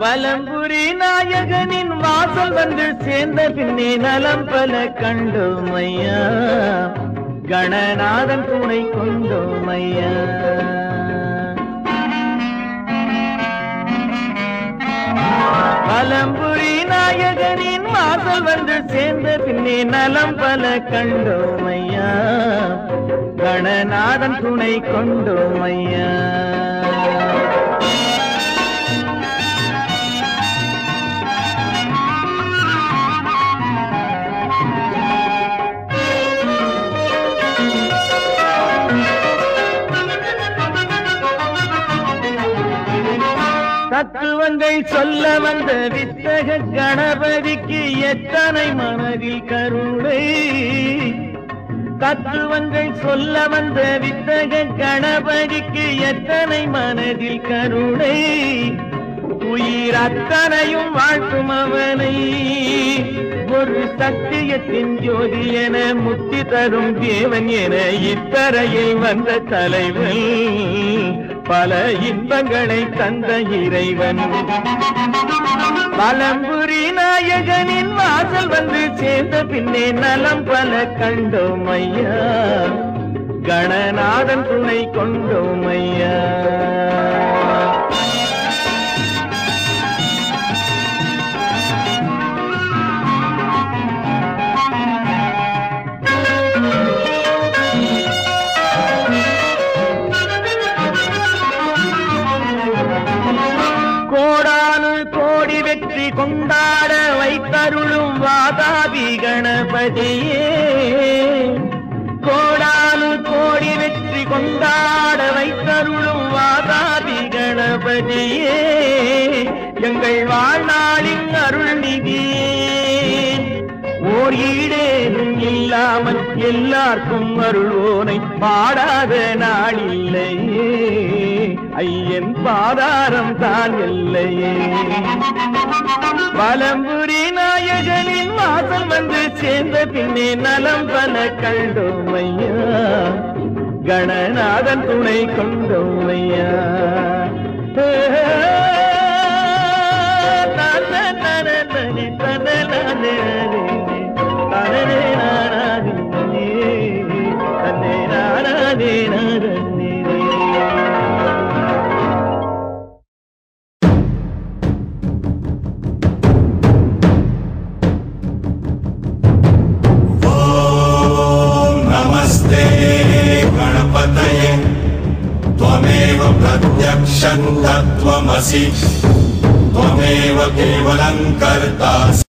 வலம்புரி வந்து சேர்ந்த பின்னே நலம் பல கண்டோம் ஐயா. கணநாதன் துணை கொண்டோம் ஐயா. பலம்புரி நாயகனின் வாசல் வந்து சேர்ந்த பின்னே நலம் பல கண்டோம் ஐயா. கணநாதன் துணை கொண்டோம் ஐயா. தத்துவங்கள் சொல்ல வந்த வித்தக கணபதிக்கு எத்தனை மனதில் கருணை? தத்துவங்கள் சொல்ல வந்த வித்தக கணபதிக்கு எத்தனை மனதில் கருணை? உயிர் அத்தனையும் வாழ்த்தும் அவனை. ஒரு சத்தியத்தின் ஜோதி என முத்தி தரும் தேவன் என இத்தரையில் வந்த தலைவன். பல இன்பங்களை தந்த இறைவன். பலம்புரி நாயகனின் வாசல் வந்து சேர்ந்த பின்னே நலம் பல கண்டோம் ஐயா. கணநாதன் துணை கொண்டோம் கொண்டாட வைத்தருளும் வாதாபி கணபதியே. கோடானு கோடி வெற்றி கொண்டாட வைத்தருளும் வாதாபி கணபதியே. எங்கள் வாழ்நாளின் அருள் நிதியே ஓர் ஈடேதும் இல்லாமல் எல்லாருக்கும் அருள்வோனை பாடாத நாள் இல்லையே. ஐயன் பாதாரம் தான் இல்லையே பலம்புரி நாயகனின் வாசல் வந்து சேர்ந்த பின்னே நலம் பல கண்டோம் ஐயா கணநாதன் துணை கொண்டோம் ஐயா ॐ नमस्ते गणपतये त्वमेव प्रत्यक्षं तत्त्वमसि त्वमेव केवलं कर्तासि